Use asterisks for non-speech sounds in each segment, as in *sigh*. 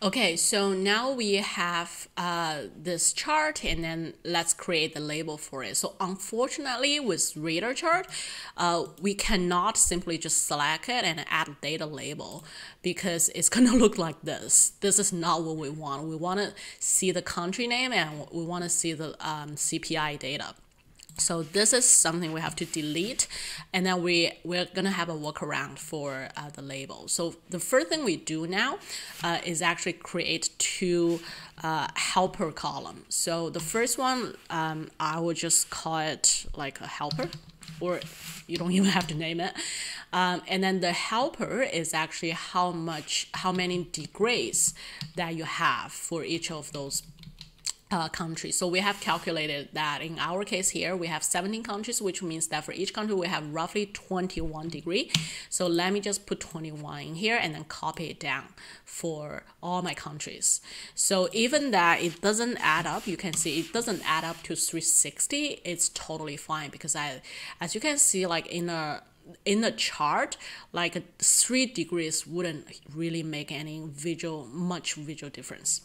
Okay, so now we have uh, this chart and then let's create the label for it. So unfortunately with radar chart, uh, we cannot simply just select it and add data label because it's *laughs* gonna look like this. This is not what we want. We wanna see the country name and we wanna see the um, CPI data. So this is something we have to delete, and then we, we're gonna have a workaround for uh, the label. So the first thing we do now uh, is actually create two uh, helper column. So the first one, um, I will just call it like a helper, or you don't *laughs* even have to name it. Um, and then the helper is actually how much, how many degrees that you have for each of those uh, countries. So we have calculated that in our case here, we have 17 countries, which means that for each country, we have roughly 21 degree. So let me just put 21 in here and then copy it down for all my countries. So even that it doesn't add up, you can see it doesn't add up to 360. It's totally fine because I, as you can see, like in a in the chart, like three degrees wouldn't really make any visual, much visual difference.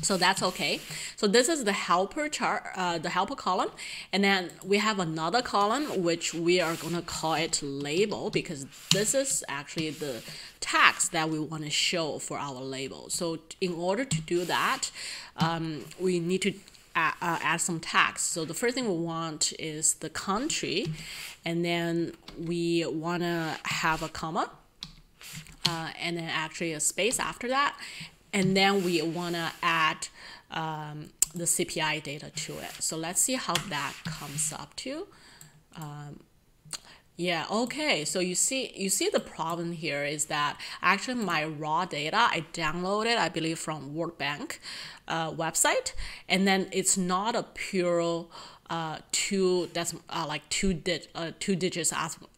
So that's okay. So this is the helper chart, uh, the helper column. And then we have another column, which we are going to call it label because this is actually the text that we want to show for our label. So in order to do that, um, we need to add, uh, add some text. So the first thing we want is the country, and then we want to have a comma. Uh, and then actually a space after that and then we want to add um, the CPI data to it. So let's see how that comes up to. Um, yeah, okay. So you see, you see the problem here is that actually my raw data I downloaded, I believe from World Bank uh, website, and then it's not a pure uh, two decimal uh, like two di- uh, two digits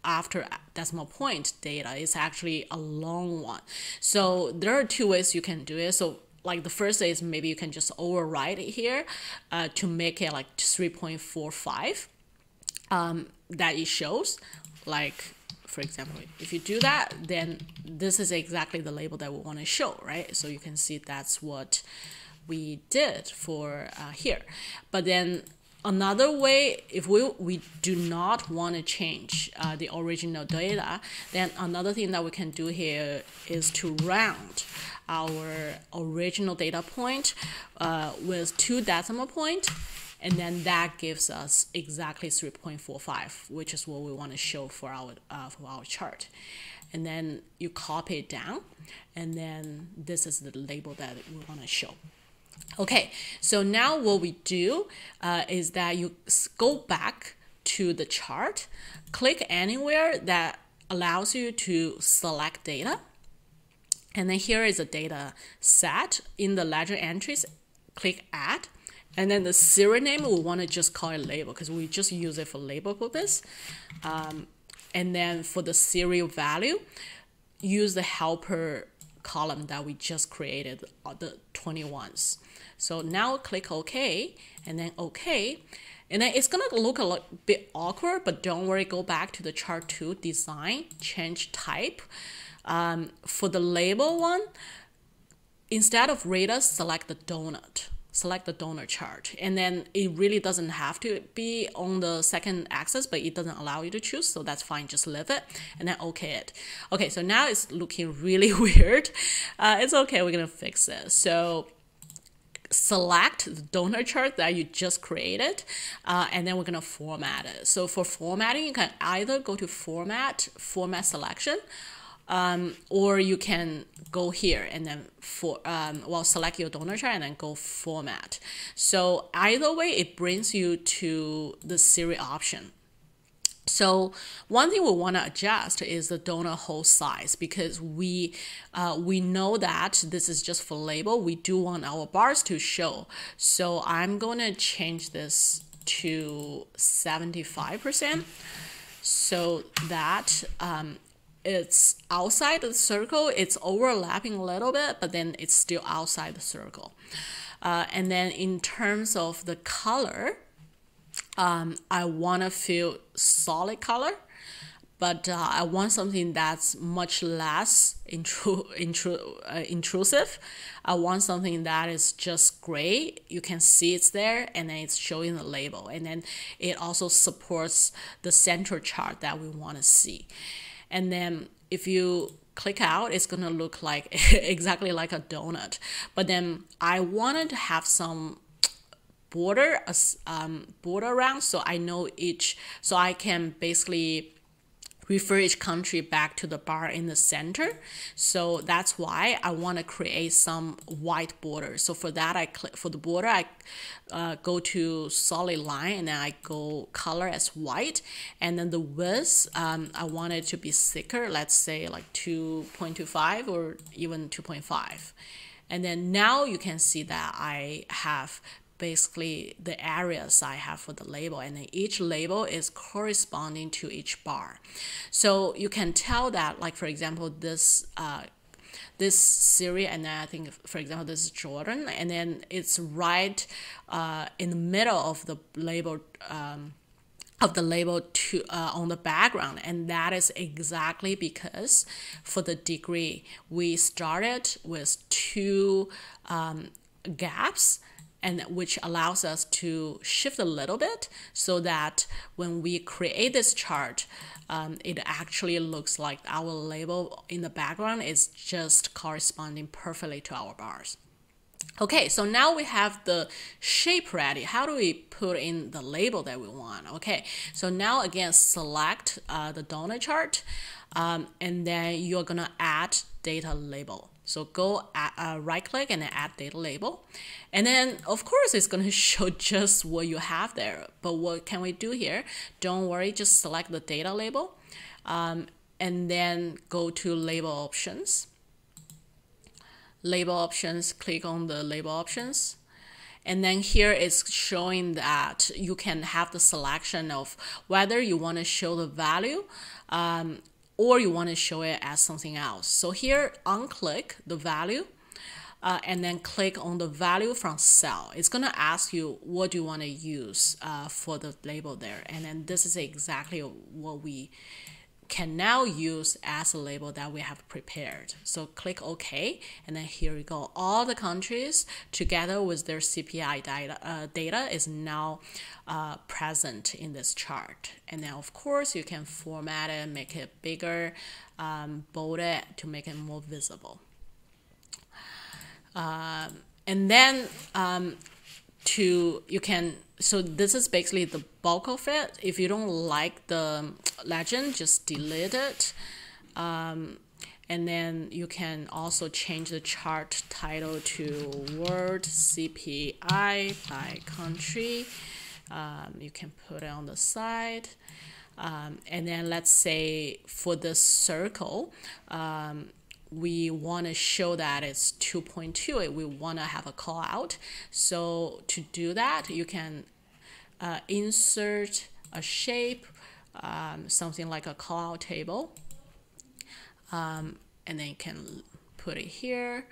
after decimal point data is actually a long one. So there are two ways you can do it. So like the first is maybe you can just override it here uh, to make it like 3.45 um, that it shows like for example if you do that then this is exactly the label that we want to show right so you can see that's what we did for uh, here but then Another way, if we, we do not want to change uh, the original data, then another thing that we can do here is to round our original data point uh, with two decimal point, and then that gives us exactly 3.45, which is what we want to show for our, uh, for our chart. And then you copy it down, and then this is the label that we want to show. Okay, so now what we do uh, is that you go back to the chart, click anywhere that allows you to select data. And then here is a data set in the legend entries, click add. And then the series name, we want to just call it label because we just use it for label purpose. Um, and then for the series value, use the helper column that we just created, uh, the 21s. So now click OK and then OK. And then it's gonna look a lot, bit awkward, but don't worry, go back to the chart two design, change type. Um, for the label one, instead of radius, select the donut select the donut chart. And then it really doesn't have to be on the second axis, but it doesn't allow you to choose. So that's fine. Just leave it and then okay it. Okay, so now it's looking *laughs* really weird. Uh, it's okay. We're going to fix it. So select the donut chart that you just created uh, and then we're to format it. So for formatting, you can either go to format, format selection, um, or you can go here and then for um, well select your donut chart and then go format. So either way, it brings you to the series option. So one thing we want to adjust is the donut hole size because we uh, we know that this is just for label. We do want our bars to show. So I'm going to change this to 75% so that um, it's outside the circle, it's overlapping a little bit, but then it's still outside the circle. Uh, and then in terms of the color, um, I want to feel solid color, but uh, I want something that's much less intru- intru- uh, intrusive. I want something that is just gray. You can see it's there, and then it's showing the label, and then it also supports the center chart that we want to see. And then if you click out, it's gonna look like *laughs* exactly like a donut. But then I wanted to have some border um, border around so I know each so I can basically refer each country back to the bar in the center. So that's why I want to create some white border. So for that, I click for the border, I uh, go to solid line and then I go color as white. And then the width, um, I want it to be thicker, let's say like 2.25 or even 2.5. And then now you can see that I have basically the areas I have for the label and then each label is corresponding to each bar. So you can tell that like for example this uh, this series and I think for example this is Jordan and then it's right uh, in the middle of the label um, of the label to uh, on the background and that is exactly because for the degree we started with two um, gaps and which allows us to shift a little bit so that when we create this chart, um, it actually looks like our label in the background is just corresponding perfectly to our bars. Okay, so now we have the shape ready. How do we put in the label that we want? Okay, so now again, select uh, the donut chart, um, and then you're gonna add data label. So go uh, right click and add data label. And then of course it's going *laughs* to show just what you have there. But what can we do here? Don't worry, just select the data label um, and then go to label options. Label options, click on the label options. And then here it's showing that you can have the selection of whether you want to show the value um, or you want to show it as something else. So here, unclick the value uh, and then click on the value from cell. It's going to ask you what do you want to use uh, for the label there. And then this is exactly what we can now use as a label that we have prepared. So click OK, and then here we go. All the countries together with their CPI data, uh, data is now uh, present in this chart. And then of course you can format it, make it bigger, um, bold it to make it more visible. Um, and then um, to you can so this is basically the bulk of it. If you don't like the legend, just delete it. Um, and then you can also change the chart title to World CPI by country. Um, you can put it on the side. Um, and then let's say for the circle, um, we want to show that it's 2.2 we want to have a call out. So to do that you can uh, insert a shape um, something like a call out table. Um, and then you can put it here.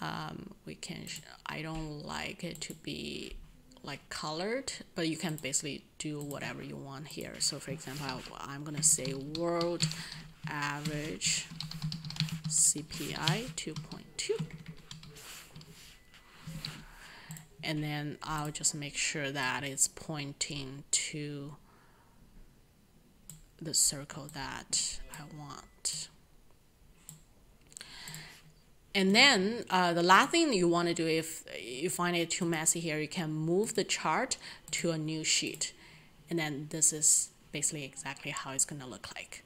Um, we can I don't like it to be like colored but you can basically do whatever you want here. So for example I'm gonna say world average CPI 2.2. And then I'll just make sure that it's pointing to the circle that I want. And then uh, the last thing you want to do if you find it too messy here, you can move the chart to a new sheet. And then this is basically exactly how it's going to look like.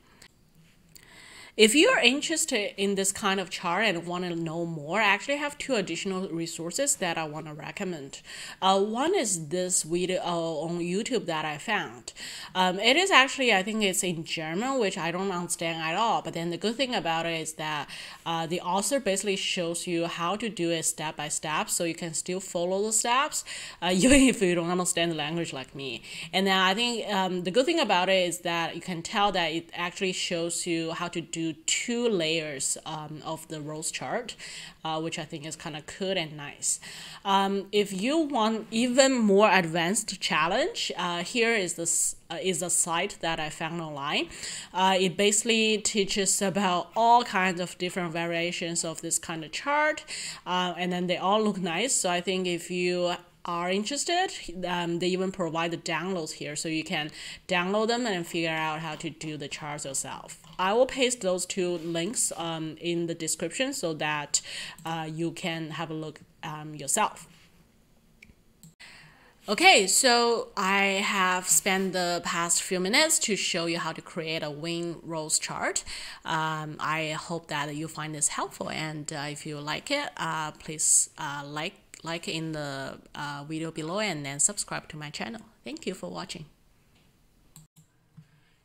If you're interested in this kind of chart and want to know more, I actually have two additional resources that I want to recommend. Uh, one is this video uh, on YouTube that I found. Um, it is actually, I think it's in German, which I don't understand at all. But then the good thing about it is that uh, the author basically shows you how to do it step by step, so you can still follow the steps, uh, *laughs* even if you don't understand the language like me. And then I think um, the good thing about it is that you can tell that it actually shows you how to do do two layers um, of the rose chart, uh, which I think is kind of cool and nice. Um, if you want even more advanced challenge, uh, here is this uh, is a site that I found online. Uh, it basically teaches about all kinds of different variations of this kind of chart, uh, and then they all look nice. So I think if you are interested, um, they even provide the downloads here, so you can download them and figure out how to do the charts yourself. I will paste those two links um, in the description so that uh, you can have a look um, yourself. Okay, so I have spent the past few minutes to show you how to create a wind rose chart. Um, I hope that you find this helpful and uh, if you like it, uh, please uh, like, like in the uh, video below and then subscribe to my channel. Thank you for watching.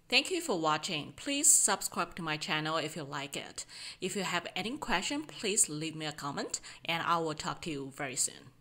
Thank you for watching. Please subscribe to my channel if you like it. If you have any question, please leave me a comment and I will talk to you very soon.